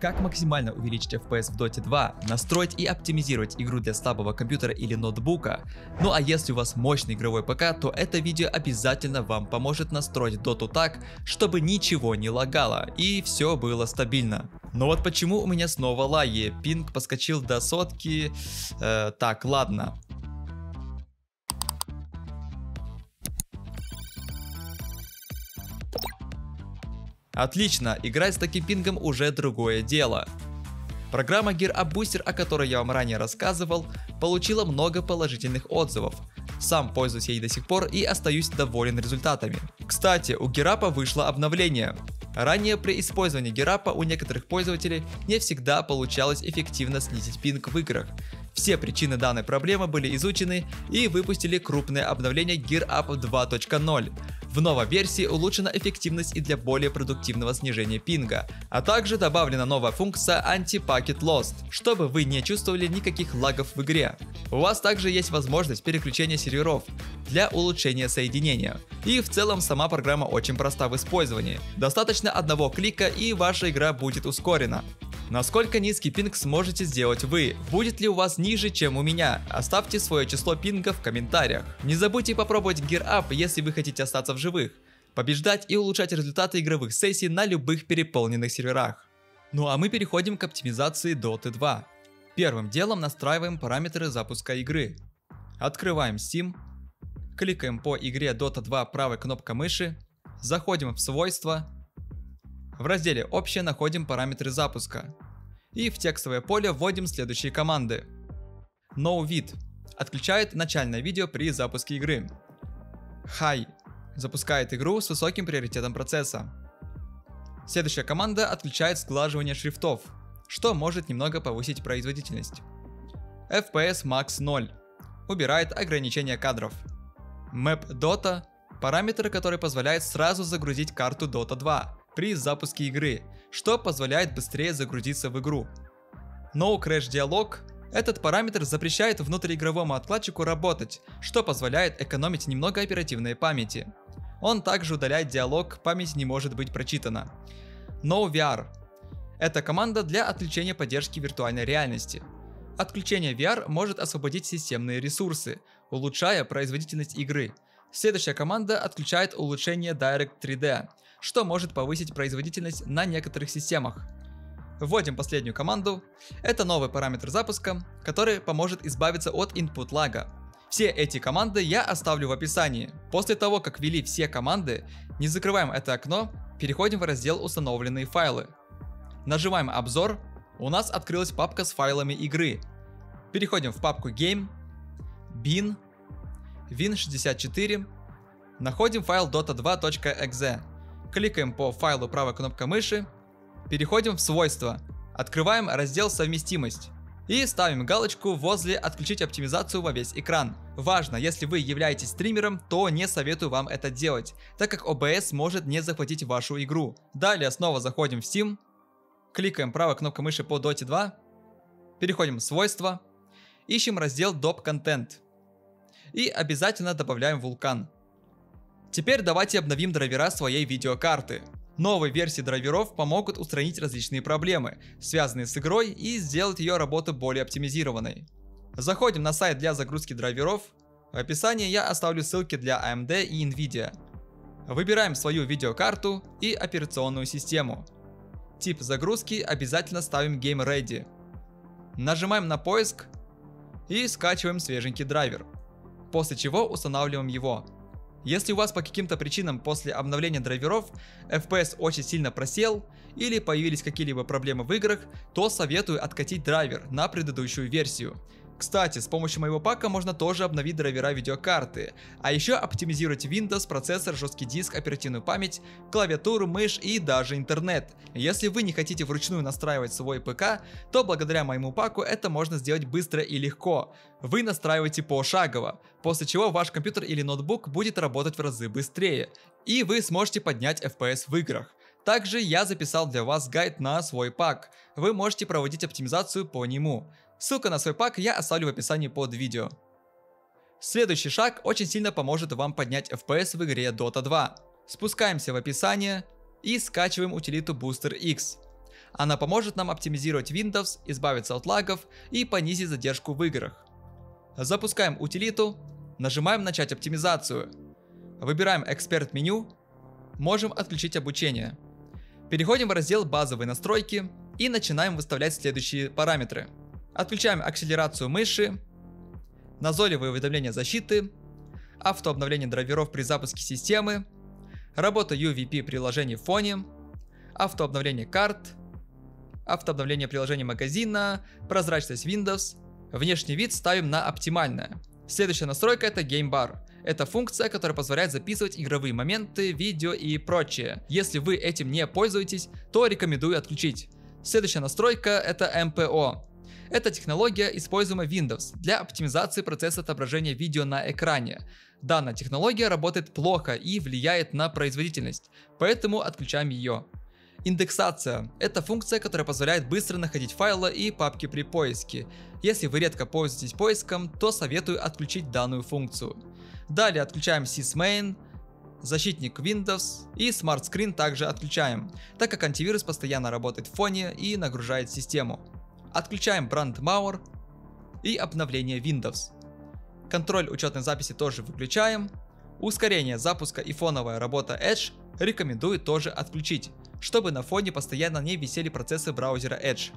Как максимально увеличить FPS в Dota 2, настроить и оптимизировать игру для слабого компьютера или ноутбука. Ну а если у вас мощный игровой ПК, то это видео обязательно вам поможет настроить Dota так, чтобы ничего не лагало и все было стабильно. Но вот почему у меня снова лаги, пинг поскочил до сотки, э, так ладно. Отлично, играть с таким пингом уже другое дело. Программа Gear Up Booster, о которой я вам ранее рассказывал, получила много положительных отзывов. Сам пользуюсь ей до сих пор и остаюсь доволен результатами. Кстати, у Герапа вышло обновление. Ранее при использовании Герапа у некоторых пользователей не всегда получалось эффективно снизить пинг в играх. Все причины данной проблемы были изучены и выпустили крупное обновление Gear Up 2.0. В новой версии улучшена эффективность и для более продуктивного снижения пинга, а также добавлена новая функция Anti-Packet Lost, чтобы вы не чувствовали никаких лагов в игре. У вас также есть возможность переключения серверов для улучшения соединения. И в целом сама программа очень проста в использовании. Достаточно одного клика и ваша игра будет ускорена. Насколько низкий пинг сможете сделать вы? Будет ли у вас ниже, чем у меня? Оставьте свое число пинга в комментариях. Не забудьте попробовать Gear Up, если вы хотите остаться в живых. Побеждать и улучшать результаты игровых сессий на любых переполненных серверах. Ну а мы переходим к оптимизации Dota 2. Первым делом настраиваем параметры запуска игры. Открываем Steam, кликаем по игре Dota 2 правой кнопкой мыши, заходим в свойства, в разделе «Общее» находим параметры запуска. И в текстовое поле вводим следующие команды. NoVid отключает начальное видео при запуске игры. High запускает игру с высоким приоритетом процесса. Следующая команда отключает сглаживание шрифтов, что может немного повысить производительность. FPS Max 0 убирает ограничения кадров. Map Dota – параметр, который позволяет сразу загрузить карту Dota 2, при запуске игры, что позволяет быстрее загрузиться в игру. No Crash диалог этот параметр запрещает внутриигровому откладчику работать, что позволяет экономить немного оперативной памяти. Он также удаляет диалог, память не может быть прочитана. No VR это команда для отключения поддержки виртуальной реальности. Отключение VR может освободить системные ресурсы, улучшая производительность игры. Следующая команда отключает улучшение Direct 3D, что может повысить производительность на некоторых системах. Вводим последнюю команду. Это новый параметр запуска, который поможет избавиться от input лага. Все эти команды я оставлю в описании. После того, как ввели все команды, не закрываем это окно, переходим в раздел «Установленные файлы». Нажимаем «Обзор», у нас открылась папка с файлами игры. Переходим в папку Game, bin, win64, находим файл dota2.exe. Кликаем по файлу правой кнопкой мыши, переходим в свойства, открываем раздел совместимость и ставим галочку возле «Отключить оптимизацию во весь экран». Важно, если вы являетесь стримером, то не советую вам это делать, так как OBS может не захватить вашу игру. Далее снова заходим в Steam, кликаем правой кнопкой мыши по Dota 2, переходим в свойства, ищем раздел Dop Content и обязательно добавляем вулкан. Теперь давайте обновим драйвера своей видеокарты. Новые версии драйверов помогут устранить различные проблемы, связанные с игрой и сделать ее работу более оптимизированной. Заходим на сайт для загрузки драйверов. В описании я оставлю ссылки для AMD и Nvidia. Выбираем свою видеокарту и операционную систему. Тип загрузки обязательно ставим Game Ready. Нажимаем на поиск и скачиваем свеженький драйвер. После чего устанавливаем его. Если у вас по каким-то причинам после обновления драйверов FPS очень сильно просел или появились какие-либо проблемы в играх, то советую откатить драйвер на предыдущую версию. Кстати, с помощью моего пака можно тоже обновить драйвера видеокарты, а еще оптимизировать Windows, процессор, жесткий диск, оперативную память, клавиатуру, мышь и даже интернет. Если вы не хотите вручную настраивать свой ПК, то благодаря моему паку это можно сделать быстро и легко. Вы настраиваете пошагово, после чего ваш компьютер или ноутбук будет работать в разы быстрее, и вы сможете поднять FPS в играх. Также я записал для вас гайд на свой пак. Вы можете проводить оптимизацию по нему. Ссылка на свой пак я оставлю в описании под видео. Следующий шаг очень сильно поможет вам поднять FPS в игре Dota 2. Спускаемся в описание и скачиваем утилиту Booster X. Она поможет нам оптимизировать Windows, избавиться от лагов и понизить задержку в играх. Запускаем утилиту, нажимаем начать оптимизацию. Выбираем эксперт меню, можем отключить обучение. Переходим в раздел базовые настройки и начинаем выставлять следующие параметры. Отключаем акселерацию мыши, назойливые уведомления защиты, автообновление драйверов при запуске системы, работа UVP приложений в фоне, автообновление карт, автообновление приложений магазина, прозрачность Windows. Внешний вид ставим на оптимальное. Следующая настройка это Game Bar. Это функция, которая позволяет записывать игровые моменты, видео и прочее. Если вы этим не пользуетесь, то рекомендую отключить. Следующая настройка это MPO. Эта технология используема Windows для оптимизации процесса отображения видео на экране. Данная технология работает плохо и влияет на производительность, поэтому отключаем ее. Индексация – это функция, которая позволяет быстро находить файлы и папки при поиске. Если вы редко пользуетесь поиском, то советую отключить данную функцию. Далее отключаем sysmain, защитник Windows и Smart Screen также отключаем, так как антивирус постоянно работает в фоне и нагружает систему. Отключаем Brandmauer и обновление Windows. Контроль учетной записи тоже выключаем. Ускорение запуска и фоновая работа Edge рекомендую тоже отключить, чтобы на фоне постоянно не висели процессы браузера Edge.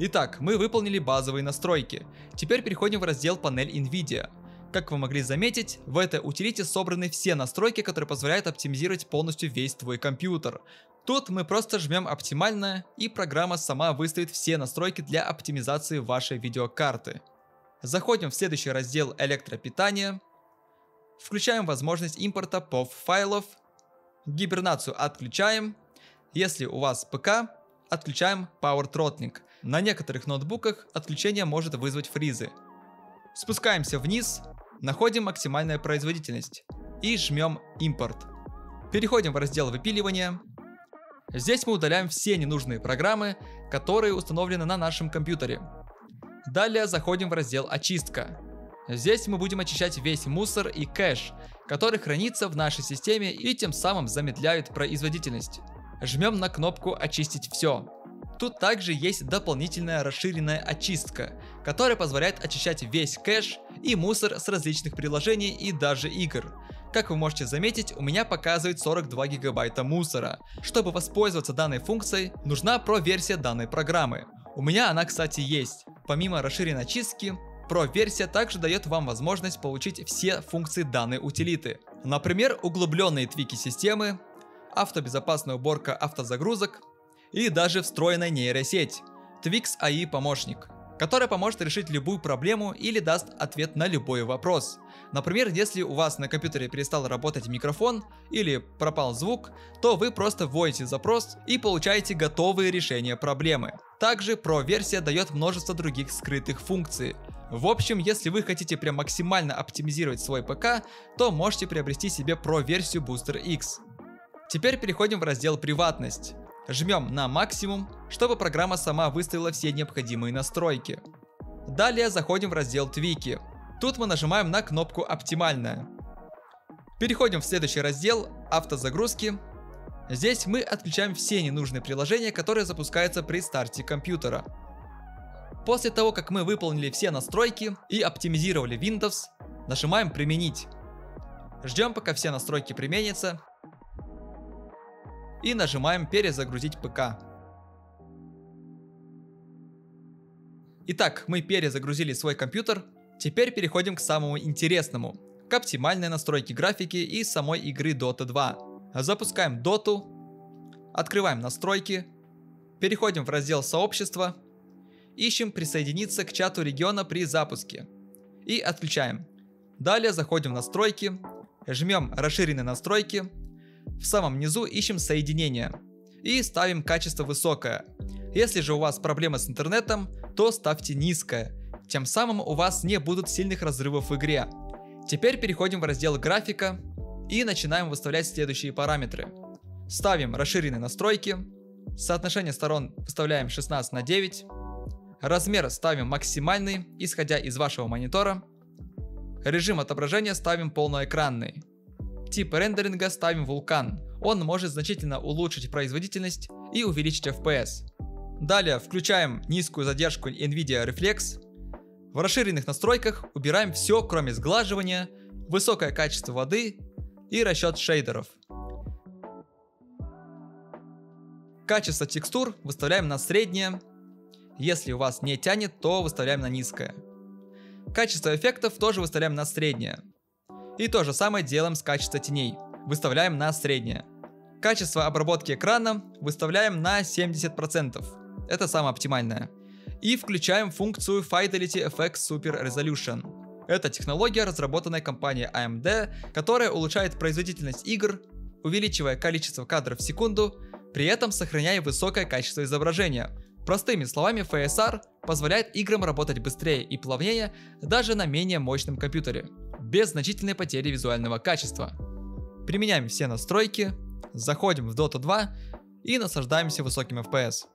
Итак, мы выполнили базовые настройки. Теперь переходим в раздел панель NVIDIA. Как вы могли заметить, в этой утилите собраны все настройки, которые позволяют оптимизировать полностью весь твой компьютер. Тут мы просто жмем оптимальное и программа сама выставит все настройки для оптимизации вашей видеокарты. Заходим в следующий раздел электропитания. Включаем возможность импорта POV файлов. Гибернацию отключаем. Если у вас ПК, отключаем Power Throttling. На некоторых ноутбуках отключение может вызвать фризы. Спускаемся вниз, находим максимальная производительность и жмем импорт. Переходим в раздел выпиливания. Здесь мы удаляем все ненужные программы, которые установлены на нашем компьютере. Далее заходим в раздел «Очистка». Здесь мы будем очищать весь мусор и кэш, который хранится в нашей системе и тем самым замедляет производительность. Жмем на кнопку «Очистить все». Тут также есть дополнительная расширенная очистка, которая позволяет очищать весь кэш и мусор с различных приложений и даже игр. Как вы можете заметить, у меня показывает 42 гигабайта мусора. Чтобы воспользоваться данной функцией, нужна про-версия данной программы. У меня она, кстати, есть. Помимо расширенной очистки, Pro-версия также дает вам возможность получить все функции данной утилиты. Например, углубленные твики системы, автобезопасная уборка автозагрузок и даже встроенная нейросеть Twix AI помощник, которая поможет решить любую проблему или даст ответ на любой вопрос. Например, если у вас на компьютере перестал работать микрофон или пропал звук, то вы просто вводите запрос и получаете готовые решения проблемы. Также Pro-версия дает множество других скрытых функций. В общем, если вы хотите прям максимально оптимизировать свой ПК, то можете приобрести себе Pro-версию Booster X. Теперь переходим в раздел «Приватность». Жмем на максимум, чтобы программа сама выставила все необходимые настройки. Далее заходим в раздел «Твики». Тут мы нажимаем на кнопку «Оптимальная». Переходим в следующий раздел «Автозагрузки». Здесь мы отключаем все ненужные приложения, которые запускаются при старте компьютера. После того, как мы выполнили все настройки и оптимизировали Windows, нажимаем «Применить». Ждем, пока все настройки применятся. И нажимаем «Перезагрузить ПК». Итак, мы перезагрузили свой компьютер. Теперь переходим к самому интересному. К оптимальной настройке графики и самой игры Dota 2. Запускаем Dota. Открываем настройки. Переходим в раздел сообщества ищем присоединиться к чату региона при запуске и отключаем. Далее заходим в настройки, жмем расширенные настройки, в самом низу ищем соединение и ставим качество высокое. Если же у вас проблемы с интернетом, то ставьте низкое, тем самым у вас не будут сильных разрывов в игре. Теперь переходим в раздел графика и начинаем выставлять следующие параметры. Ставим расширенные настройки, соотношение сторон выставляем 16 на 9, Размер ставим максимальный, исходя из вашего монитора. Режим отображения ставим полноэкранный. Тип рендеринга ставим вулкан. Он может значительно улучшить производительность и увеличить FPS. Далее включаем низкую задержку NVIDIA Reflex. В расширенных настройках убираем все, кроме сглаживания, высокое качество воды и расчет шейдеров. Качество текстур выставляем на среднее. Если у вас не тянет, то выставляем на низкое. Качество эффектов тоже выставляем на среднее. И то же самое делаем с качеством теней. Выставляем на среднее. Качество обработки экрана выставляем на 70%. Это самое оптимальное. И включаем функцию Fidelity FX Super Resolution. Это технология, разработанная компанией AMD, которая улучшает производительность игр, увеличивая количество кадров в секунду, при этом сохраняя высокое качество изображения. Простыми словами, FSR позволяет играм работать быстрее и плавнее даже на менее мощном компьютере, без значительной потери визуального качества. Применяем все настройки, заходим в Dota 2 и наслаждаемся высоким FPS.